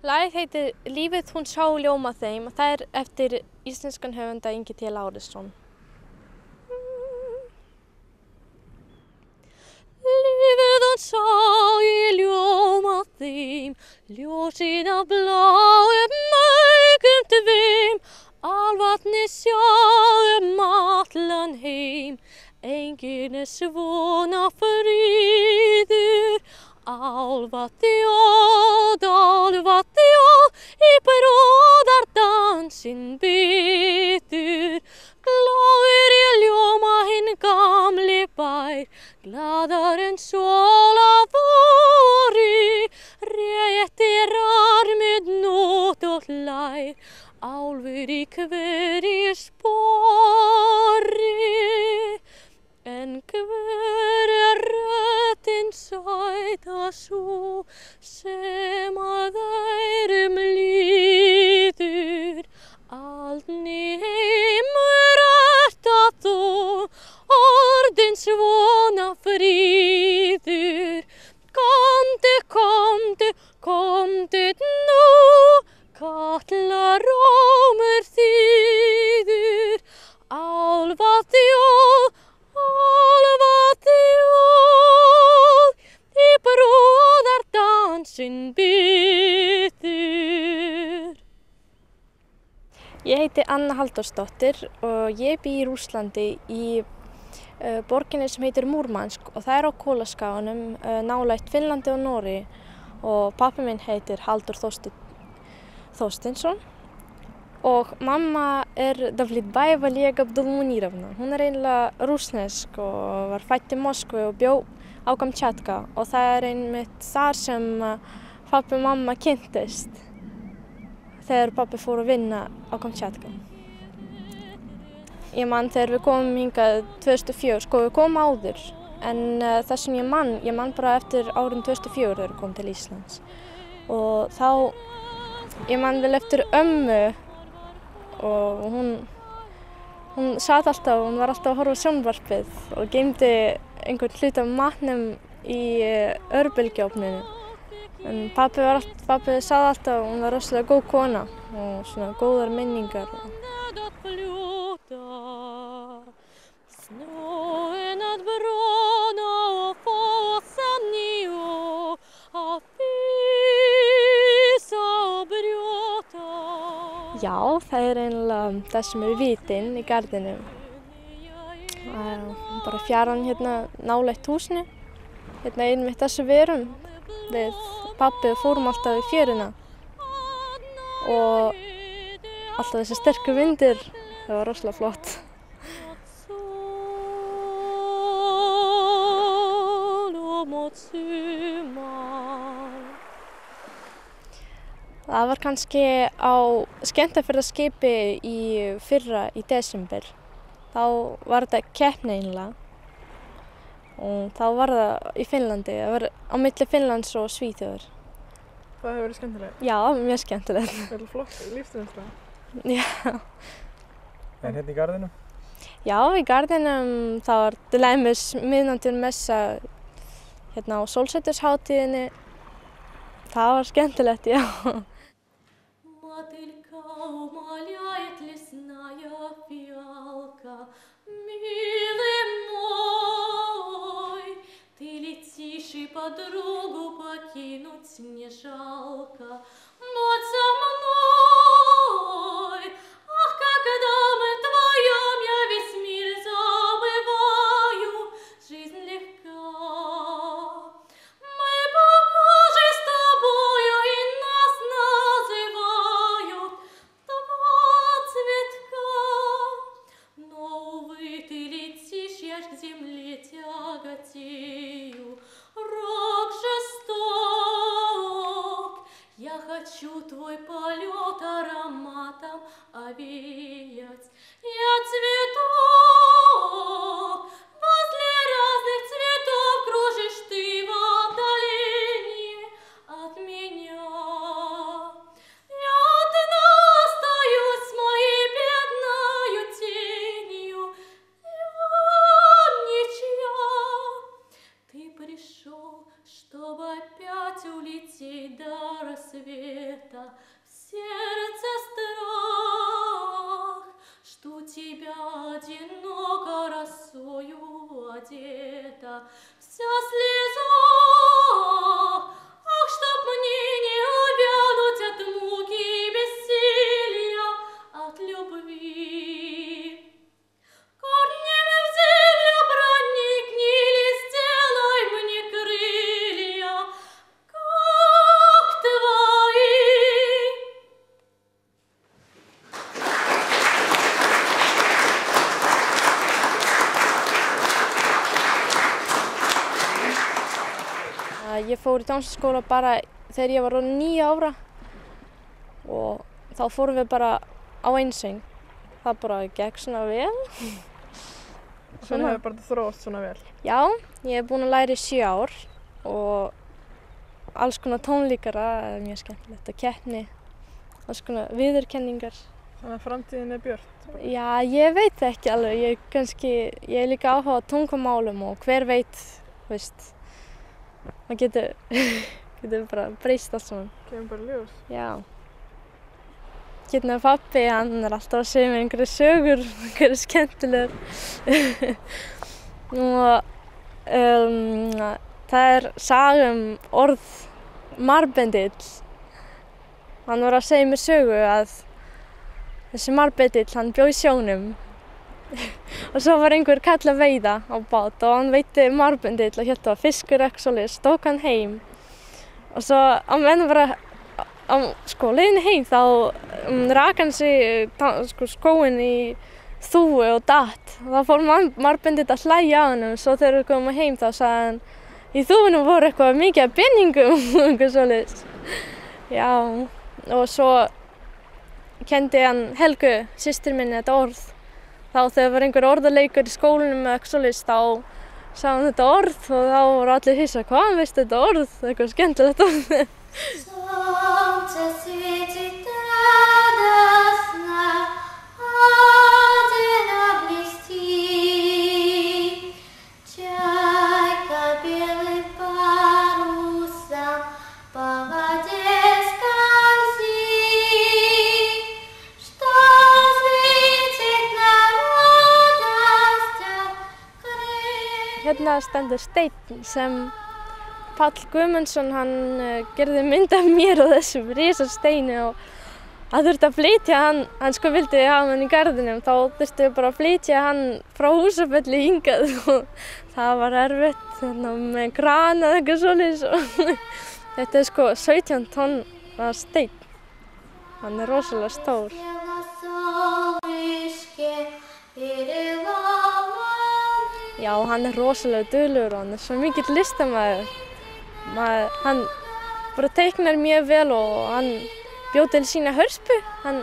Læð heitir Lífið hún sá ljóma þeim. Og það er eftir íslenskan höfunda Ingi T. Lárisson. Lífið hún sá í ljóma þeim, ljósin af bláum maugum tveim, alvatni sjáum allan heim, engin er svona fríður, Álfa þjóð, álfa þjóð, í bróðardansinn byður. Gláir í ljóma hinn gamli bær, gladar en sól að vori. Réttir armið nót og hlær, álfur í hverju spori. Röttin sæta svo sem bróðardansinn byður. Ég heiti Anna Halldórsdóttir og ég bý í Rúslandi í uh, borginni sem heitir Múrmansk og það er á Kólaskáðunum uh, nálægt Finnlandi og Nóri og pappi minn heitir Haldur Þósti, Þóstinsson og mamma er Davlidbaeva Lega Abdulmunirevna. Hún er einlega rúsnesk og var fætt í Moskvu og bjó á Kamchatka og það er einmitt þar sem pappi og mamma kynntist þegar pappi fór að vinna á Kamchatka. Ég man þegar við komum hingað 2004, sko við komum áður en uh, það sem ég man, ég man bara eftir árin 2004 þegar við komum til Íslands og þá, ég man vel eftir ömmu og hún, hún satt alltaf, hún var alltaf að horfa á sjónvarpið og geymdi einhvern hlut af matnum í örbylgjófninu. En pappi, allt- pappi sagði alltaf að hún var rosalega góð kona og svona góðar minningar. Já, það er einlega það sem er vitinn í gardinum. Fjaran hérna nálægt húsinu. Hérna einmitt þessu verum. Við pappi fórum alltaf í fjöruna og alltaf þessi sterkur vindir. Það var rosalega flott. Það var kannski á skemmtafyrðarskipi í fyrra í desember. Þá var þetta keppni einlega og þá var það í Finnlandi, það var á milli Finnlands og Svíþjóður. Það hefur verið skemmtilegt. Já, mjög skemmtilegt. Vel flott lífsreynsla. Já. En hérna í garðinum? Já, í gardinum þá var til dæmis miðnandur messa hérna á sólsettursháttíðinni. Það var skemmtilegt, já. смерть мне жалко, Ég fór í dansaskóla bara þegar ég var nýja ára og þá fórum við bara á einseng. Það bara gekk svona vel. Svona hefur bara þróast svona vel. Já, ég hef búin að læra í sjö ár og alls konar tónlíkara, það er mjög skemmtilegt, og keppni, alls konar viðurkenningar. Þannig að framtíðin er björt. Já, ég veit ekki alveg, ég, kannski, ég er líka áhuga á tungumálum og hver veit, veist, það getur, getur bara breyst allt saman. Kemur bara ljós. Já. Hérna pappi, hann er alltaf að segja mér einhverju sögur, einhverju skemmtilegur. og um, það er sagum orð marbendill. Hann var að segja mér sögu að þessi marbendill, hann bjó í sjónum. og svo var einhver kall að veiða á bát og hann veitti marbendill og hérna fiskur ekki svolítið, stók hann heim. Og svo á menn bara á sko, leiðinni heim þá um, rak hann sig sko, skóin í þúi og datt. Þá fór man, marbendit að hlæja á hann svo þegar við komum heim þá sagði hann í þúinu voru eitthvað mikið af peningum og eitthvað svoleiðis. Já, og svo kendi hann Helgu, sýstir minni, þetta orð. Þá þegar var einhver orðaleikur í skólanum eða eitthvað svoleiðis þá hann þetta orð og þá voru allir hissa, hvað veist þetta orð? Eitthvað skemmtilegt orð. það stendur steitn sem Pall Guðmundsson hann eh, gerði mynd af mér og þessum risasteinu og það þurfti að flytja hann, hann sko vildi hafa hann í gardinum, þá þurfti við bara að flytja hann frá húsafölli hingað og það var erfitt með grana eða eitthvað svolítið. Þetta er sko 17 tonn að steitn, hann er rosalega stór. Fyrir var Já, hann er rosalega dölur og hann er svo mikill listamæður. Hann bara teiknar mjög vel og hann bjóð til sína hörspu. Hann,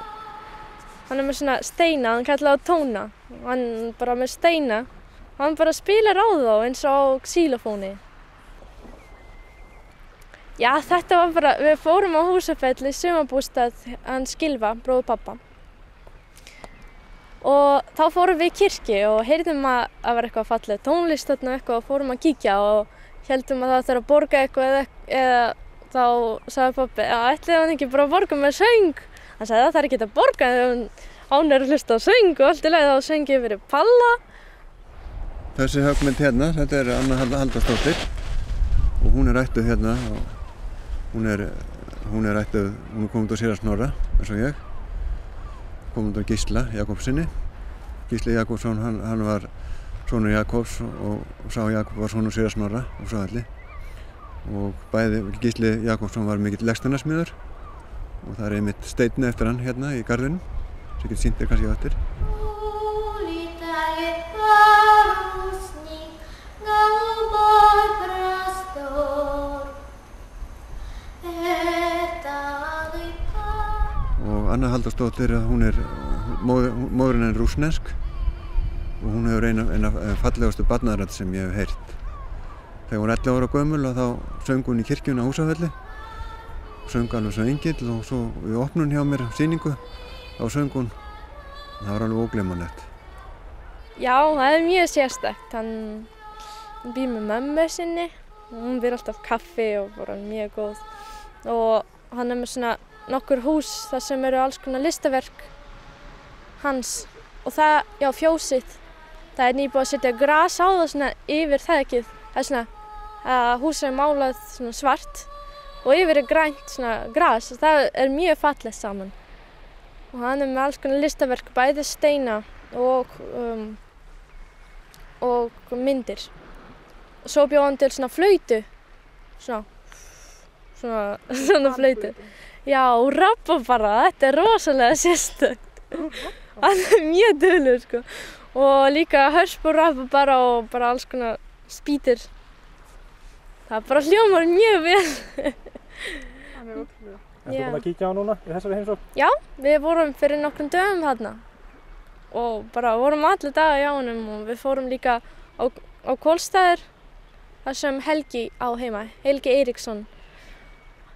hann er með svona steina, hann kallaði á tóna. Hann bara með steina. Hann bara spilar á þá eins og xílofóni. Já, þetta var bara, við fórum á húsafell í sumabústað hans Gilva, bróðu pappa. Og þá fórum við í kirkju og heyrðum að það var eitthvað fallið tónlist þarna eitthvað og fórum að kíkja og heldum að það þurfa að borga eitthvað eða, þá sagði pappi að ætliði hann ekki bara að borga með söng. Hann sagði að það er ekki að borga hann er að hlusta á söng og allt í lagi þá söngi yfir palla. Þessi högmynd hérna, þetta er Anna Hald- Halldórsdóttir og hún er ættuð hérna hún er, hún er ættuð, hún er komið úr Sýrasnorra eins og ég Guðmundur Gísla Jakobsinni. Gísli Jakobsson hann, hann var sónu Jakobs og, og sá Jakob var sónu Sýrasnorra og sá allir. Og bæði Gísli Jakobsson var mikill legstanarsmiður og það er einmitt steitna eftir hann hérna í gardunum sem getur síndir kannski á öttir. Úlítæði farúsning, gáðu bóð og Anna Halldórsdóttir hún er móður, móðurinn er rúsnesk og hún hefur eina, eina fallegustu barnaðrætt sem ég hef heyrt þegar hún er 11 ára gömul og þá söng hún í kirkjuna á Húsafelli söng alveg svo engill og svo við opnun hjá mér síningu þá söng hún það var alveg óglemanlegt Já, það er mjög sérstakt. Hann, býr með mömmu sinni og hún býr alltaf kaffi og bara mjög góð. Og hann er með svona nokkur hús þar sem eru alls konar listaverk hans. Og það, já, fjósið, það er nýbúið að setja gras á það svona yfir þækið það er svona, að húsið er málað svona svart og yfir er grænt svona gras og það er mjög fallegt saman. Og hann er með alls konar listaverk, bæði steina og, um, og myndir. Og svo bjóð hann til svona flöytu, svona, svona, svona flöytu. Já, og rappa bara, þetta er rosalega sérstök. Hann er mjög dölur, sko. Og líka hörspur rappa bara og bara alls konar spýtir. Það bara hljómar mjög vel. Hann er ótrúlega. Ertu Já. búin að kíkja á núna í þessari heimsókn? Já, við vorum fyrir nokkrum dögum þarna og bara vorum allir daga hjá honum og við fórum líka á, á Kólstæður þar sem Helgi á heima, Helgi Eiríksson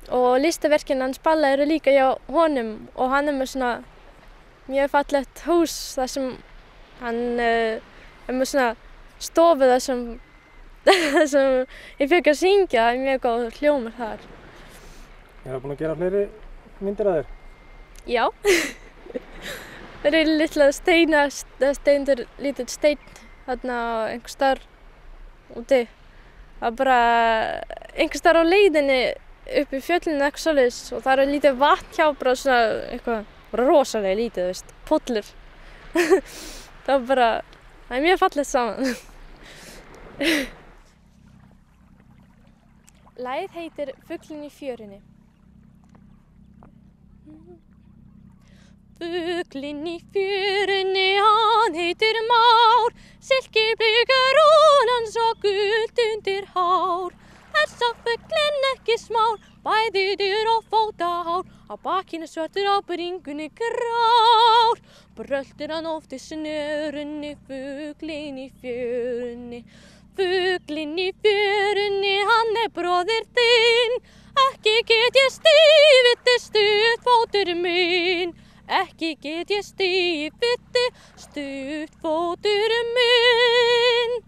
og listaverkin hans Balla eru líka hjá honum og hann er með svona mjög fallegt hús þar sem hann uh, er með svona stofu þar sem, sem ég fekk að syngja, það er mjög góð hljómar þar. Er það búin að gera fleiri myndir að þér? Já, það eru litla steina, steindur, lítill steinn þarna einhver starf úti. Það er bara einhver starf á leiðinni upp í fjöllinu eitthvað svoleiðis og það er lítið vatn hjá bara svona eitthvað rosalega lítið, þú veist, pollur. það er bara, það er mjög fallegt saman. Læð heitir Fuglinn í fjörunni. Fuglinn í fjörunni, hann heitir Már, silki blikar hún hans og guld undir hár. Þessa fuglinn ekki smár, bæði dyr og fótahár, á bakinu svartur á bringunni grár. Bröltir hann oft í snörunni, fuglinn í fjörunni. Fuglinn í fjörunni, hann er bróðir þinn, ekki get ég stífið til stuðfótur minn. Ekki get ég stífið til stuðfótur minn.